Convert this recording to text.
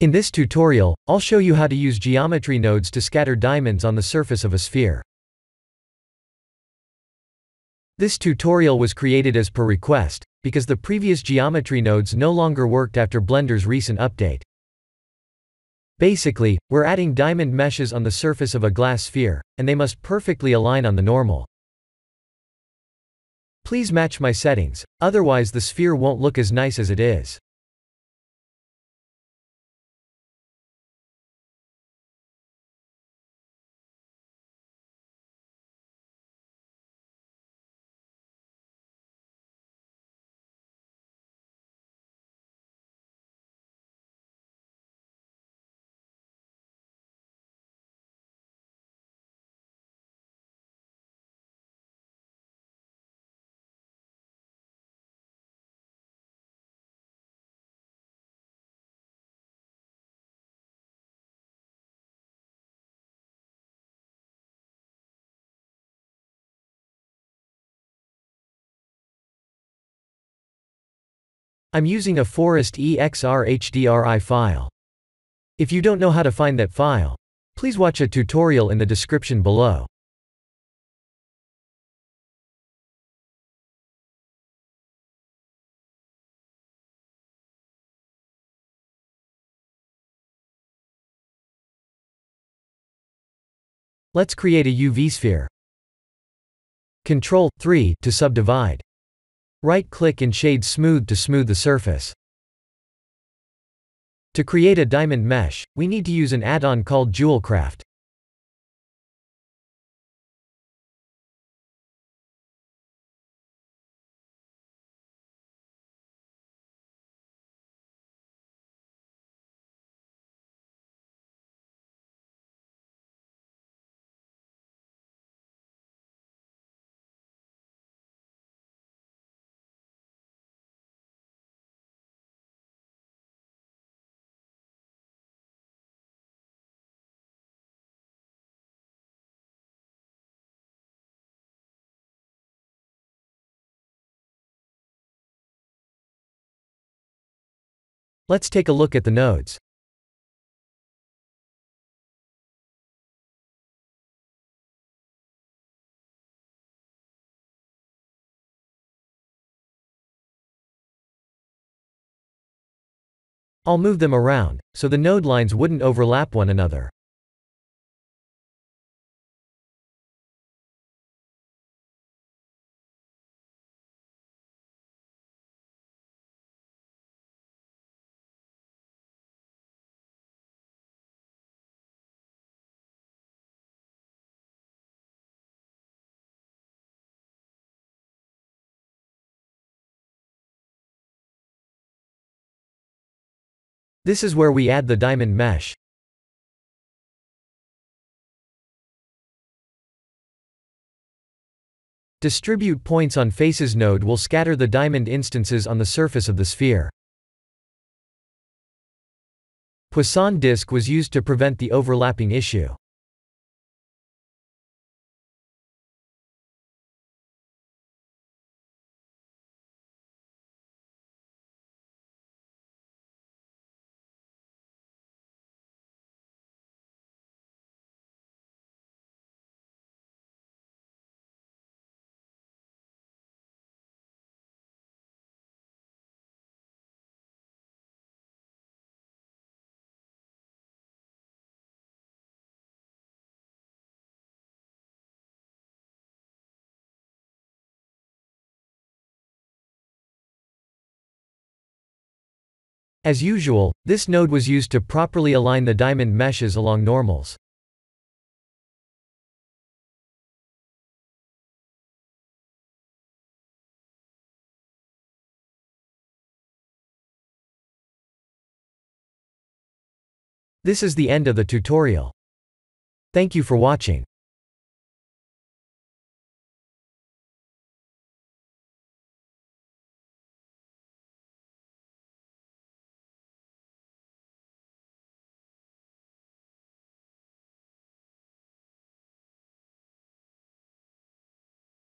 In this tutorial, I'll show you how to use geometry nodes to scatter diamonds on the surface of a sphere. This tutorial was created as per request, because the previous geometry nodes no longer worked after Blender's recent update. Basically, we're adding diamond meshes on the surface of a glass sphere, and they must perfectly align on the normal. Please match my settings, otherwise the sphere won't look as nice as it is. I'm using a Forest EXR HDRI file. If you don't know how to find that file, please watch a tutorial in the description below. Let's create a UV sphere. Control 3 to subdivide. Right-click and shade smooth to smooth the surface. To create a diamond mesh, we need to use an add-on called Jewelcraft. Let's take a look at the nodes. I'll move them around, so the node lines wouldn't overlap one another. This is where we add the diamond mesh. Distribute points on faces node will scatter the diamond instances on the surface of the sphere. Poisson disk was used to prevent the overlapping issue. As usual, this node was used to properly align the diamond meshes along normals. This is the end of the tutorial. Thank you for watching.